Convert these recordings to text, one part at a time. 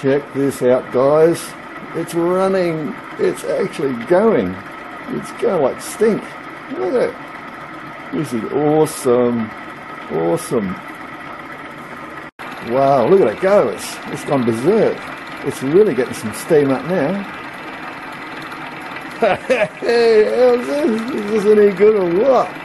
Check this out, guys. It's running. It's actually going. It's going like stink. Look at it. This is awesome. Awesome. Wow, look at it go. It's, it's gone berserk. It's really getting some steam up now. hey, how's this? Is this any good or what?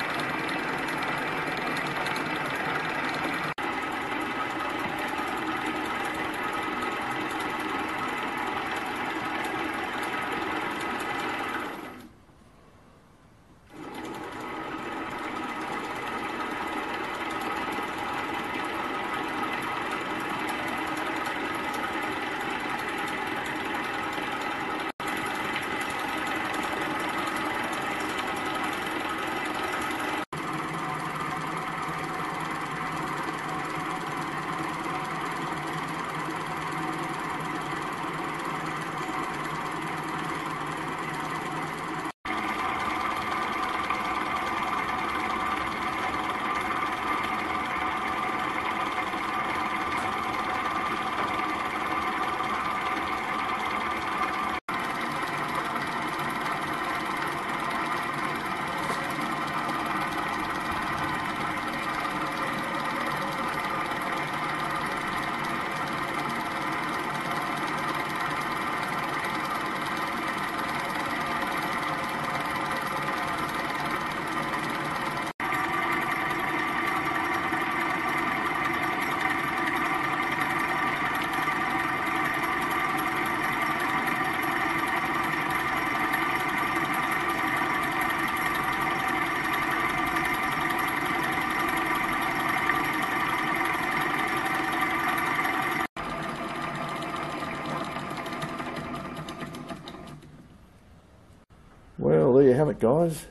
Have it, guys.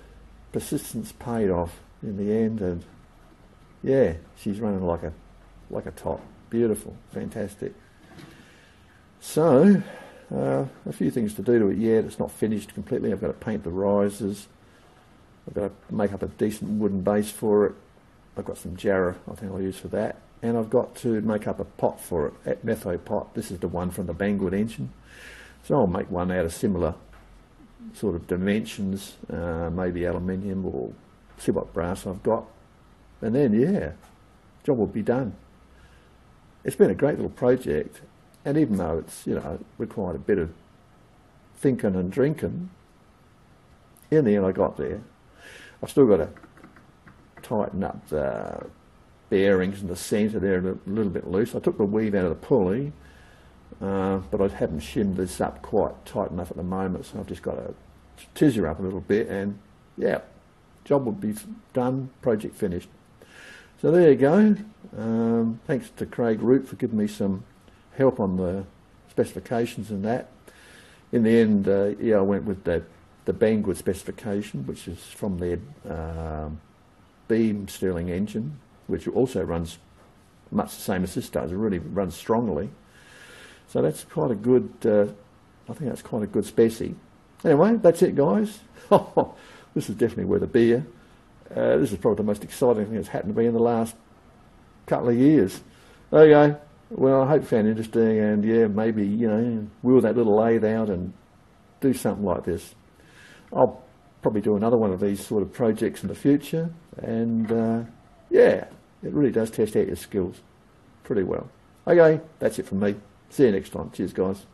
Persistence paid off in the end, and yeah, she's running like a like a top. Beautiful, fantastic. So, uh, a few things to do to it yet. It's not finished completely. I've got to paint the risers. I've got to make up a decent wooden base for it. I've got some jarrah I think I'll use for that. And I've got to make up a pot for it, at Metho pot. This is the one from the Banggood engine. So I'll make one out of similar sort of dimensions, uh, maybe aluminium or see what brass I've got. And then, yeah, job will be done. It's been a great little project, and even though it's, you know, required a bit of thinking and drinking, in the end I got there. I've still got to tighten up the bearings in the centre there a little bit loose. I took the weave out of the pulley, uh, but I haven't shimmed this up quite tight enough at the moment, so I've just got to tizzy up a little bit, and yeah, job will be done, project finished. So there you go. Um, thanks to Craig Root for giving me some help on the specifications and that. In the end, uh, yeah, I went with the, the Banggood specification, which is from their um, beam Stirling engine, which also runs much the same as this does. It really runs strongly. So that's quite a good, uh, I think that's quite a good specie. Anyway, that's it, guys. this is definitely worth a beer. Uh, this is probably the most exciting thing that's happened to me in the last couple of years. Okay, well, I hope you found interesting, and yeah, maybe, you know, wheel that little lathe out and do something like this. I'll probably do another one of these sort of projects in the future, and uh, yeah, it really does test out your skills pretty well. Okay, that's it from me. See you next time. Cheers, guys.